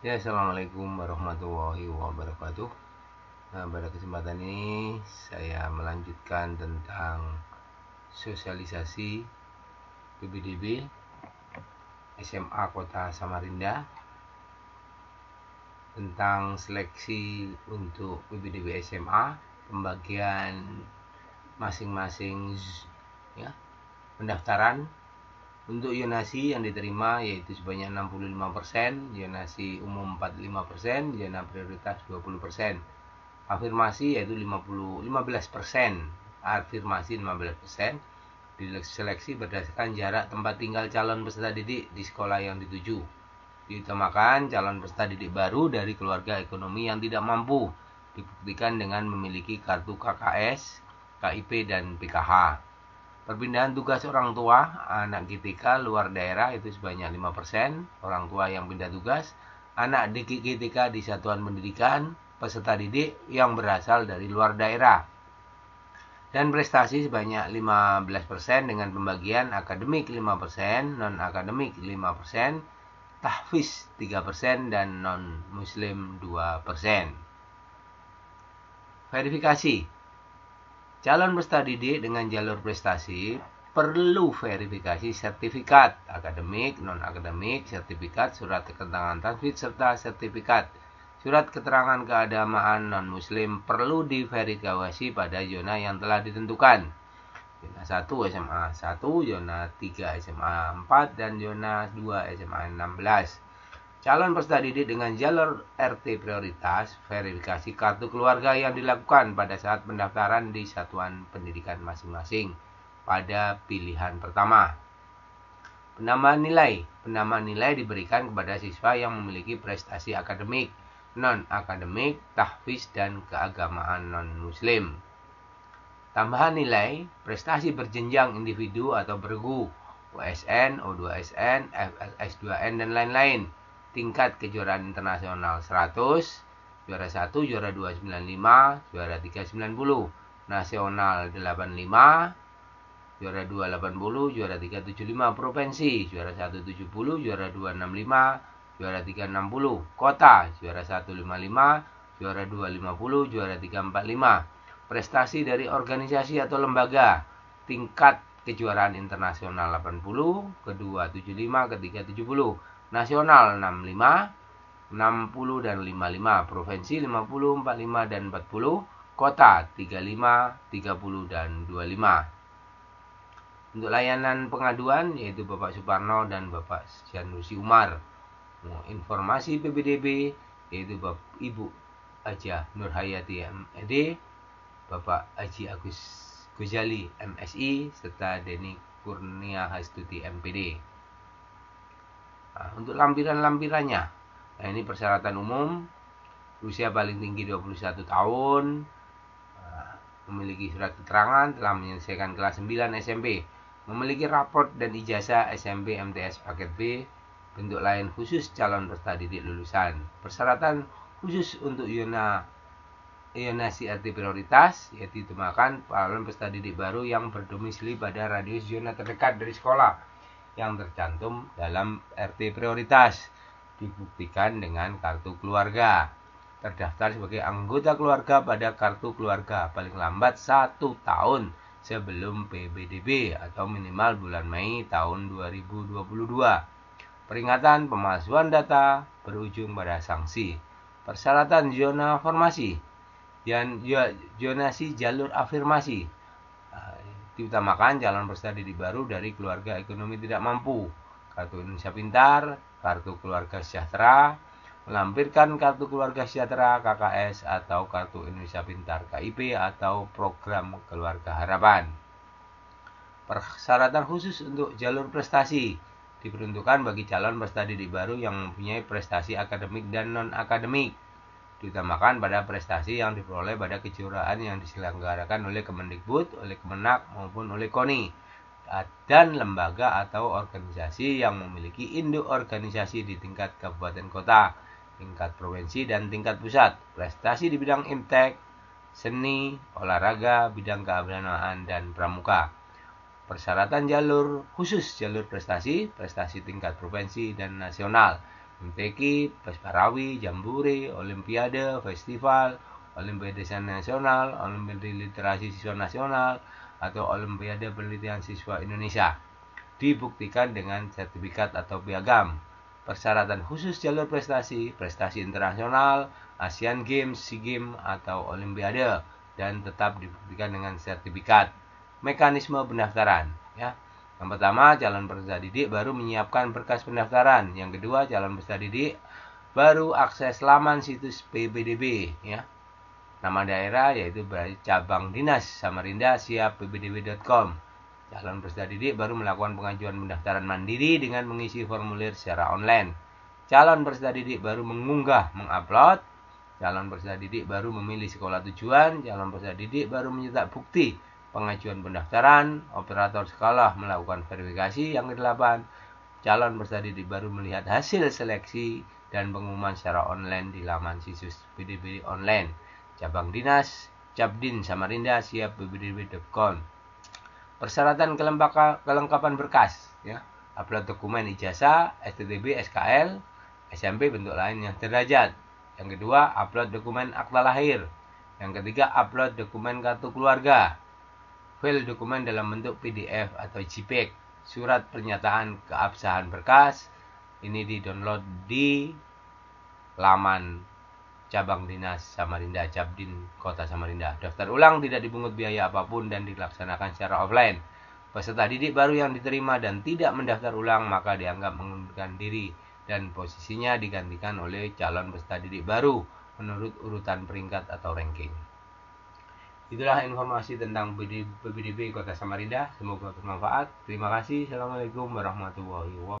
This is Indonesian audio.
Ya, Assalamualaikum warahmatullahi wabarakatuh. Nah, pada kesempatan ini saya melanjutkan tentang sosialisasi PBDB SMA Kota Samarinda tentang seleksi untuk PBDB SMA, pembagian masing-masing ya, pendaftaran untuk yonasi yang diterima yaitu sebanyak 65%, yonasi umum 45%, zona prioritas 20%. Afirmasi yaitu 50 15%, afirmasi 15%. Diseleksi berdasarkan jarak tempat tinggal calon peserta didik di sekolah yang dituju. Diutamakan calon peserta didik baru dari keluarga ekonomi yang tidak mampu dibuktikan dengan memiliki kartu KKS, KIP dan PKH. Perpindahan tugas orang tua anak GTK luar daerah itu sebanyak 5%, orang tua yang pindah tugas, anak GTK di satuan pendidikan, peserta didik yang berasal dari luar daerah. Dan prestasi sebanyak 15% dengan pembagian akademik 5%, non-akademik 5%, tahfiz 3% dan non-muslim 2%. Verifikasi Calon peserta didik dengan jalur prestasi perlu verifikasi sertifikat akademik, non-akademik, sertifikat, surat keterangan tahfidz, serta sertifikat. Surat keterangan keagamaan non-muslim perlu diverifikasi pada zona yang telah ditentukan. Zona 1 SMA 1, zona 3 SMA 4, dan zona 2 SMA 16. Calon peserta didik dengan jalur RT prioritas verifikasi kartu keluarga yang dilakukan pada saat pendaftaran di satuan pendidikan masing-masing pada pilihan pertama. Penambahan nilai. Penambahan nilai diberikan kepada siswa yang memiliki prestasi akademik, non-akademik, tahfiz, dan keagamaan non-muslim. Tambahan nilai, prestasi berjenjang individu atau bergu, OSN, O2SN, FLS2N, dan lain-lain tingkat kejuaraan internasional 100, juara 1, juara 2 95, juara 3 90, nasional 85, juara 2 80, juara 3 75 provinsi, juara 1 70, juara 2 65, juara 3 60, kota, juara 1 55, juara 2 50, juara 3 45. Prestasi dari organisasi atau lembaga, tingkat kejuaraan internasional 80, kedua 75, ketiga 70 nasional 65, 60 dan 55, provinsi 50, 45 dan 40, kota 35, 30 dan 25. Untuk layanan pengaduan yaitu Bapak Suparno dan Bapak Janusi Umar. Informasi PBDB yaitu Bapak Ibu Aja Nurhayati MED, Bapak Haji Agus Gojali MSI serta Deni Kurnia Hastuti MPD. Nah, untuk lampiran-lampirannya. Nah, ini persyaratan umum. Usia paling tinggi 21 tahun. Nah, memiliki surat keterangan telah menyelesaikan kelas 9 SMP. Memiliki raport dan ijazah SMP MTS paket B. Bentuk lain khusus calon peserta didik lulusan. Persyaratan khusus untuk Yona Ionasi arti prioritas yaitu ditemakan calon peserta didik baru yang berdomisili pada radius zona terdekat dari sekolah yang tercantum dalam RT prioritas dibuktikan dengan kartu keluarga terdaftar sebagai anggota keluarga pada kartu keluarga paling lambat satu tahun sebelum PBDB atau minimal bulan Mei tahun 2022. Peringatan pemalsuan data berujung pada sanksi. Persyaratan zona formasi dan zonasi jalur afirmasi diutamakan calon peserta didik baru dari keluarga ekonomi tidak mampu. Kartu Indonesia Pintar, kartu keluarga sejahtera, melampirkan kartu keluarga sejahtera KKS atau kartu Indonesia Pintar KIP atau program keluarga harapan. Persyaratan khusus untuk jalur prestasi diperuntukkan bagi calon peserta didik baru yang mempunyai prestasi akademik dan non-akademik diutamakan pada prestasi yang diperoleh pada kejuaraan yang diselenggarakan oleh Kemendikbud, oleh Kemenak maupun oleh KONI dan lembaga atau organisasi yang memiliki induk organisasi di tingkat kabupaten kota, tingkat provinsi dan tingkat pusat. Prestasi di bidang imtek, seni, olahraga, bidang keagamaan dan pramuka. Persyaratan jalur khusus jalur prestasi, prestasi tingkat provinsi dan nasional MTQ, Pasparawi, Jambore, Olimpiade, Festival, Olimpiade Nasional, Olimpiade Literasi Siswa Nasional, atau Olimpiade Penelitian Siswa Indonesia. Dibuktikan dengan sertifikat atau piagam. Persyaratan khusus jalur prestasi, prestasi internasional, Asian Games, SEA Games, atau Olimpiade, dan tetap dibuktikan dengan sertifikat. Mekanisme pendaftaran, ya. Yang pertama, calon peserta didik baru menyiapkan berkas pendaftaran. Yang kedua, calon peserta didik baru akses laman situs PBDB ya. Nama daerah yaitu cabang dinas Samarinda siap pbdb.com. Calon peserta didik baru melakukan pengajuan pendaftaran mandiri dengan mengisi formulir secara online. Calon peserta didik baru mengunggah, mengupload. Calon peserta didik baru memilih sekolah tujuan. Calon peserta didik baru menyetak bukti pengajuan pendaftaran, operator sekolah melakukan verifikasi yang ke-8, calon didik baru melihat hasil seleksi dan pengumuman secara online di laman situs PDB online. Cabang Dinas, Cabdin Samarinda siap bbdb.com. Persyaratan kelengkapan berkas, ya. Upload dokumen ijazah, STTB, SKL, SMP bentuk lain yang derajat. Yang kedua, upload dokumen akta lahir. Yang ketiga, upload dokumen kartu keluarga file dokumen dalam bentuk PDF atau JPEG, surat pernyataan keabsahan berkas, ini di-download di laman cabang dinas Samarinda, Cabdin Kota Samarinda. Daftar ulang tidak dipungut biaya apa pun dan dilaksanakan secara offline. Peserta didik baru yang diterima dan tidak mendaftar ulang maka dianggap mengundurkan diri dan posisinya digantikan oleh calon peserta didik baru menurut urutan peringkat atau ranking. Itulah informasi tentang PBDB Kota Samarinda. Semoga bermanfaat. Terima kasih. Assalamualaikum warahmatullahi wabarakatuh.